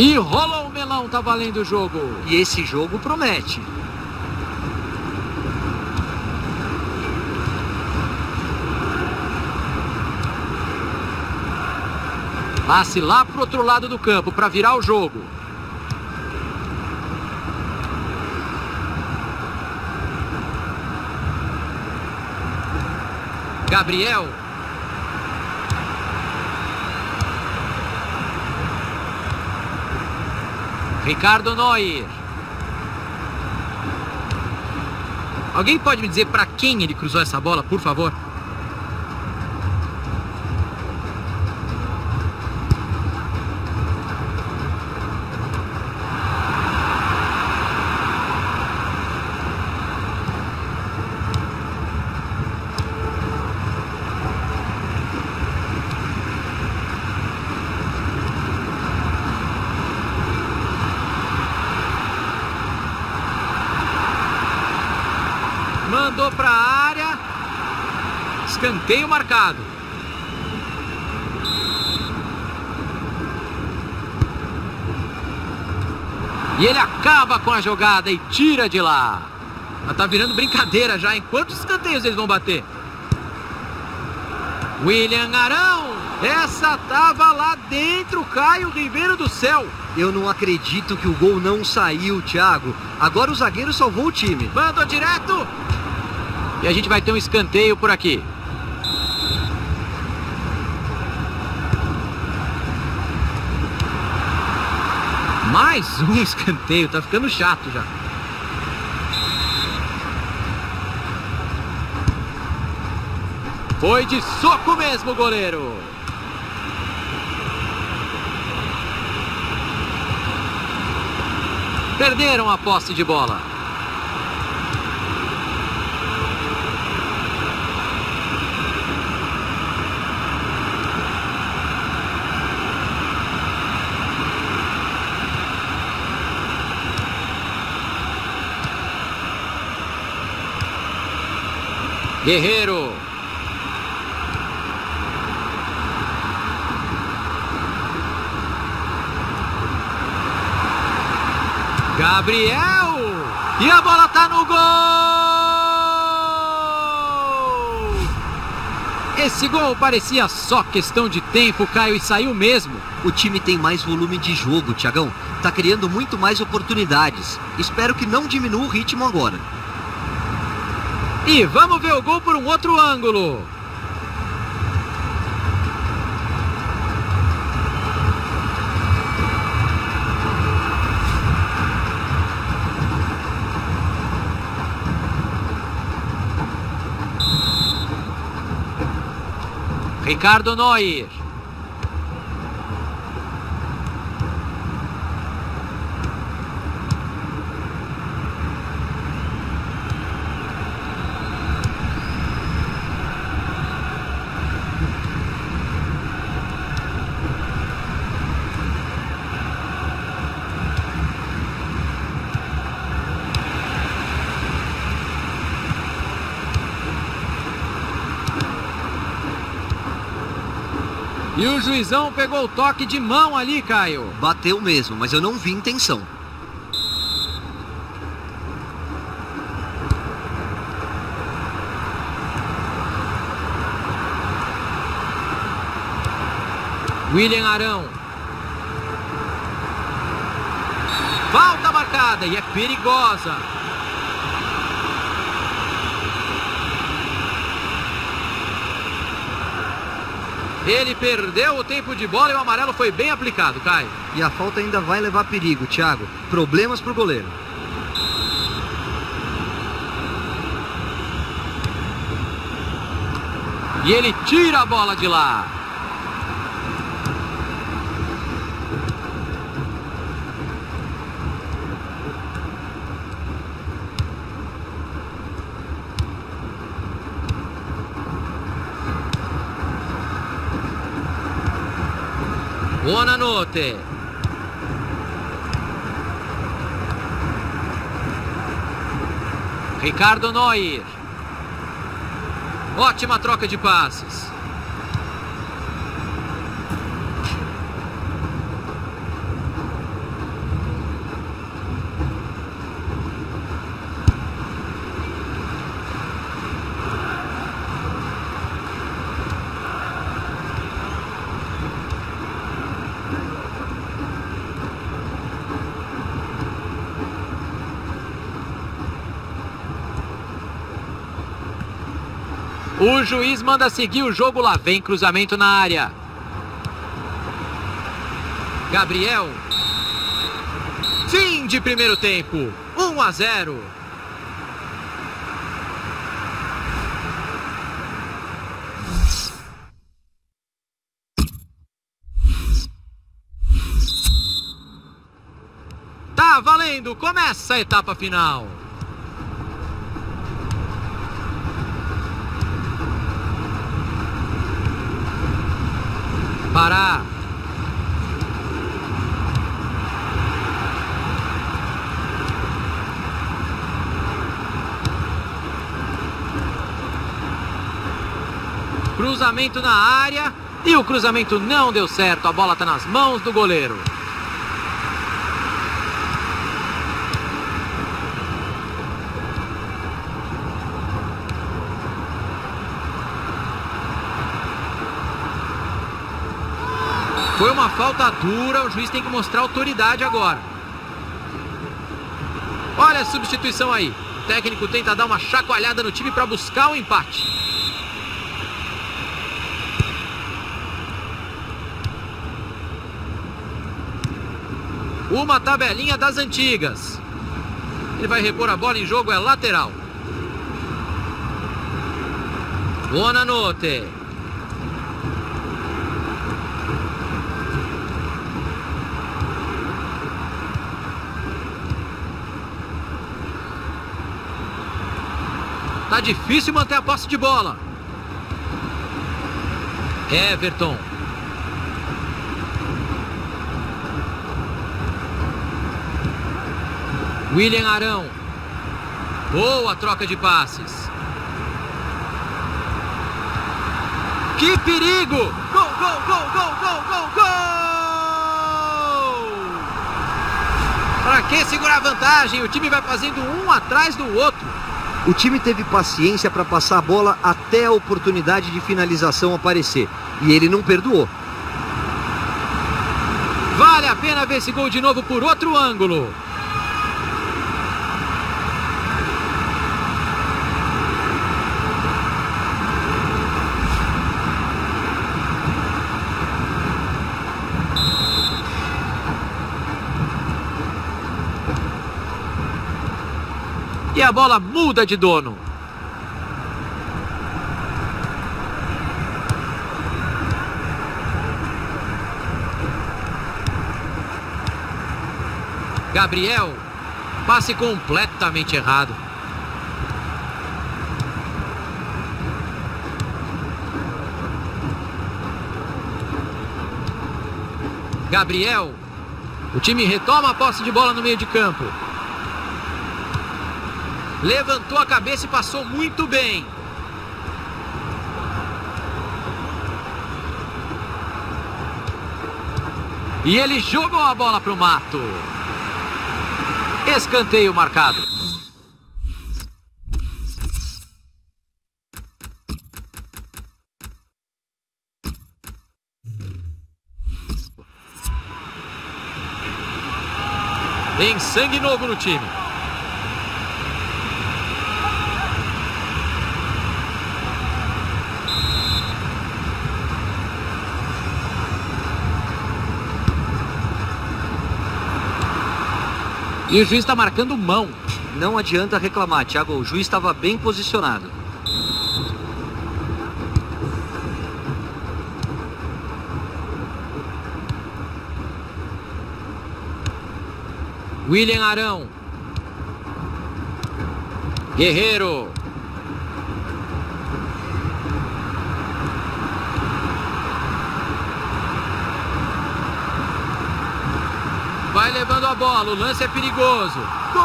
E rolou o melão, tá valendo o jogo. E esse jogo promete. Passe lá pro outro lado do campo para virar o jogo. Gabriel. Ricardo Neuer. Alguém pode me dizer para quem ele cruzou essa bola, por favor? Mandou para a área. Escanteio marcado. E ele acaba com a jogada e tira de lá. Mas tá virando brincadeira já. Em quantos escanteios eles vão bater? William Arão. Essa tava lá dentro, Caio Ribeiro do céu. Eu não acredito que o gol não saiu, Thiago. Agora o zagueiro salvou o time. Mandou direto. E a gente vai ter um escanteio por aqui. Mais um escanteio, tá ficando chato já. Foi de soco mesmo, goleiro. Perderam a posse de bola. Guerreiro. Gabriel. E a bola tá no gol! Esse gol parecia só questão de tempo, Caio, e saiu mesmo. O time tem mais volume de jogo, Tiagão. Tá criando muito mais oportunidades. Espero que não diminua o ritmo agora. E vamos ver o gol por um outro ângulo. Ricardo Neuer. E o juizão pegou o toque de mão ali, Caio. Bateu mesmo, mas eu não vi intenção. William Arão. Falta marcada e é perigosa. Ele perdeu o tempo de bola e o amarelo foi bem aplicado, Caio. E a falta ainda vai levar perigo, Thiago. Problemas pro goleiro. E ele tira a bola de lá. Buonanotte. Ricardo Neuer. Ótima troca de passes. O juiz manda seguir o jogo lá. Vem cruzamento na área. Gabriel. Fim de primeiro tempo. 1 a 0. Tá valendo. Começa a etapa final. Pará. Cruzamento na área. E o cruzamento não deu certo. A bola está nas mãos do goleiro. Foi uma falta dura, o juiz tem que mostrar autoridade agora. Olha a substituição aí. O técnico tenta dar uma chacoalhada no time para buscar o empate. Uma tabelinha das antigas. Ele vai repor a bola em jogo, é lateral. Buona Tá difícil manter a posse de bola. Everton. William Arão. Boa troca de passes. Que perigo! Gol, gol, gol, gol, gol, gol, gol! Para que segurar a vantagem? O time vai fazendo um atrás do outro. O time teve paciência para passar a bola até a oportunidade de finalização aparecer. E ele não perdoou. Vale a pena ver esse gol de novo por outro ângulo. E a bola muda de dono. Gabriel, passe completamente errado. Gabriel, o time retoma a posse de bola no meio de campo. Levantou a cabeça e passou muito bem. E ele jogou a bola para o mato. Escanteio marcado. Tem sangue novo no time. E o juiz está marcando mão. Não adianta reclamar, Thiago. O juiz estava bem posicionado. William Arão. Guerreiro. Vai levando a bola, o lance é perigoso. Gol!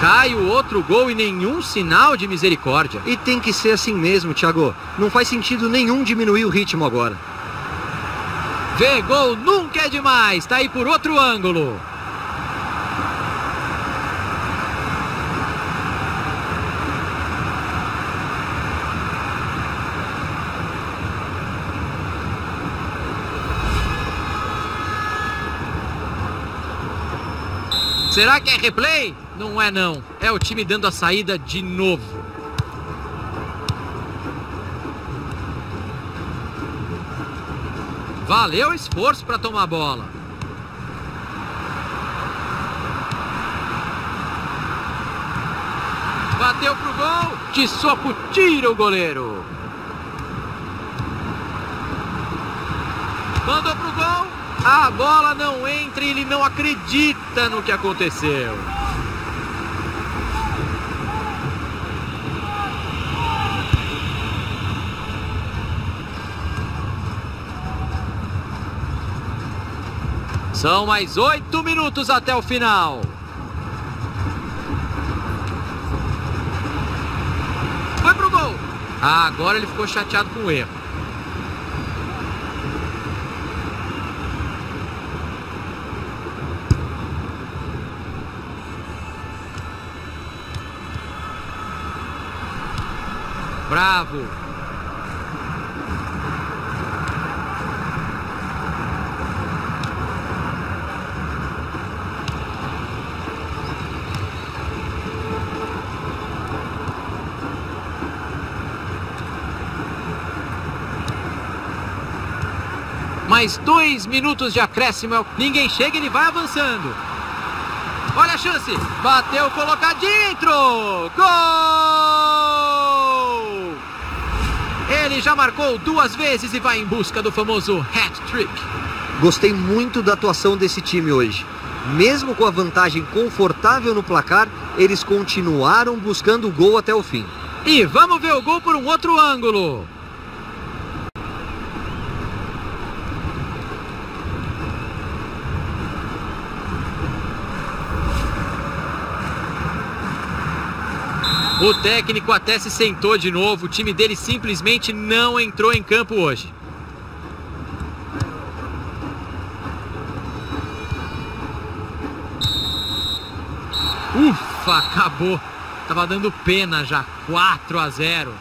Cai o outro gol e nenhum sinal de misericórdia. E tem que ser assim mesmo, Thiago. Não faz sentido nenhum diminuir o ritmo agora. Vê, gol nunca é demais. Tá aí por outro ângulo. Será que é replay? Não é não. É o time dando a saída de novo. Valeu o esforço para tomar a bola. Bateu pro gol. De soco tira o goleiro. Mandou pro gol. A bola não entra e ele não acredita no que aconteceu. São mais oito minutos até o final. Foi pro gol. Ah, agora ele ficou chateado com o erro. Bravo. Mais dois minutos de acréscimo. Ninguém chega, ele vai avançando. Olha a chance. Bateu, colocar dentro. Gol! Ele já marcou duas vezes e vai em busca do famoso hat-trick. Gostei muito da atuação desse time hoje. Mesmo com a vantagem confortável no placar, eles continuaram buscando o gol até o fim. E vamos ver o gol por um outro ângulo. O técnico até se sentou de novo. O time dele simplesmente não entrou em campo hoje. Ufa, acabou. Tava dando pena já. 4 a 0.